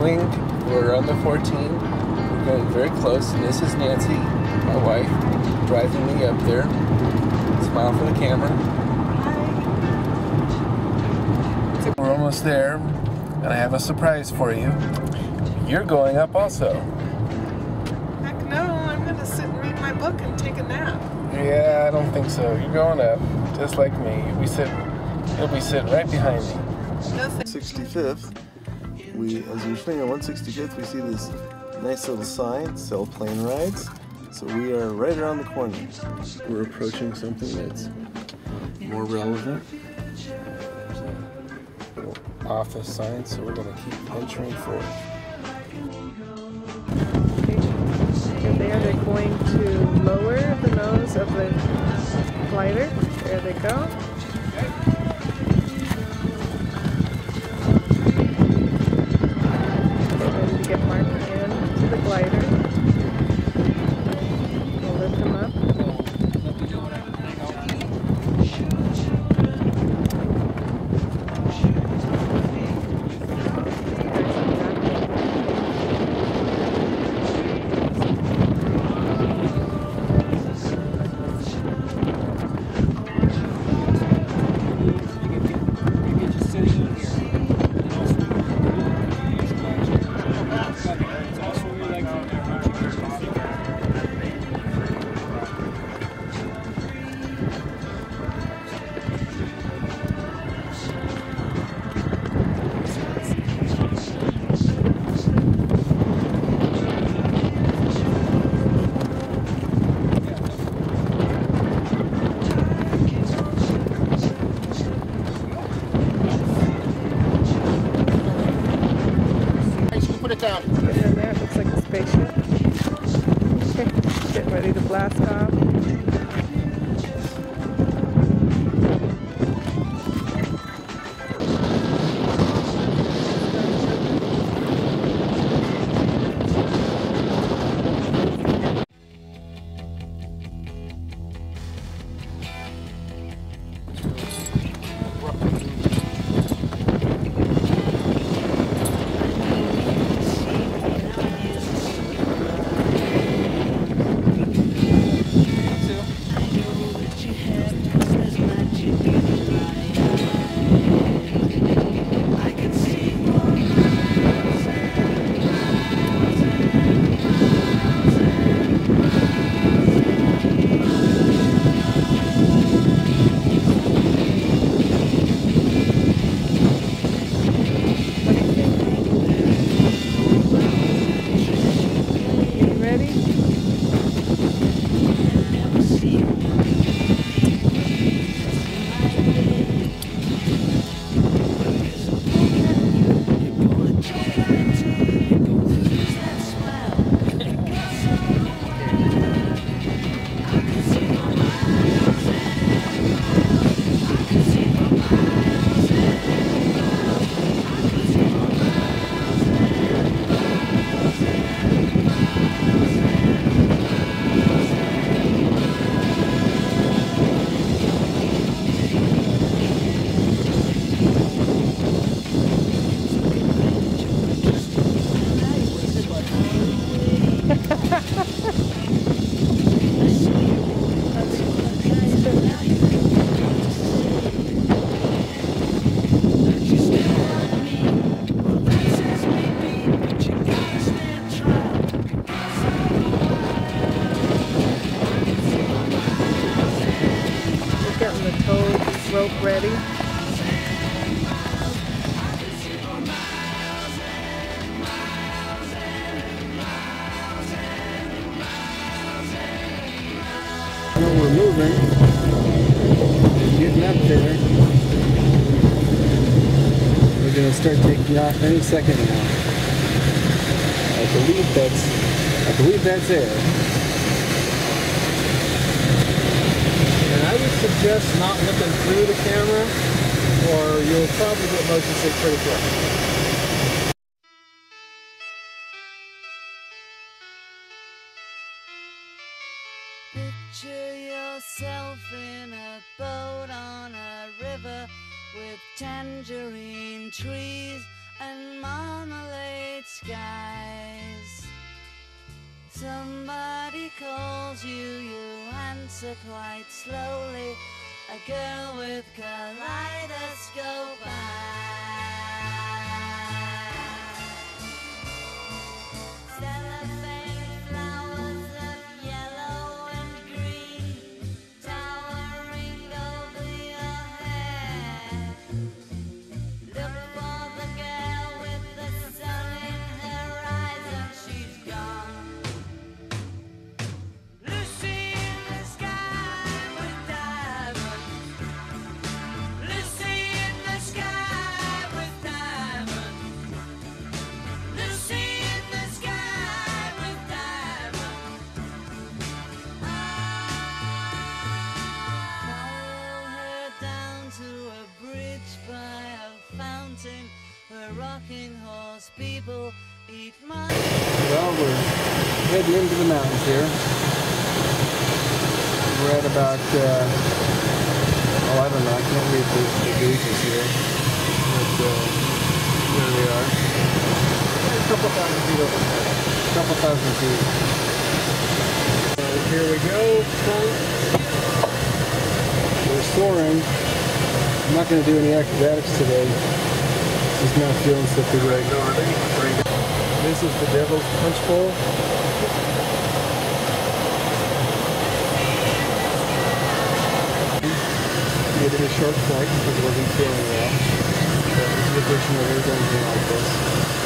Wing, we're on the 14. We're going very close. And this is Nancy, my wife, driving me up there. Smile for the camera. Hi. We're almost there, and I have a surprise for you. You're going up also. Heck no, I'm gonna sit and read my book and take a nap. Yeah, I don't think so. You're going up, just like me. We sit. You'll be sitting right behind me. No thank 65th, we, as we're swinging on 165th, we see this nice little sign, sailplane rides. So we are right around the corner. We're approaching something that's more relevant. Office sign, so we're gonna keep venturing forth. And there they're going to lower the nose of the glider. There they go. Rope ready. Well, we're moving. Getting up there. We're gonna start taking off any second now. I believe that's I believe that's air. And Suggest not looking through the camera, or you'll probably get motion sick pretty quick. Picture yourself in a boat on a river with tangerine trees and marmalade skies. Somebody calls you, you answer quite slowly. A girl with kaleidoscope eyes. Rocking horse people eat my. Well, we're heading into the mountains here. We're at about, uh, oh, I don't know, I can't read the, the gauges here. But, uh, there they are. A couple thousand feet over there. A couple thousand feet. So here we go. We're soaring. I'm not going to do any acrobatics today. Just not feeling so good right now. This is the Devil's Punch Bowl. We did a short flight because it wasn't feeling well. But it's a good vision that we're going to like this.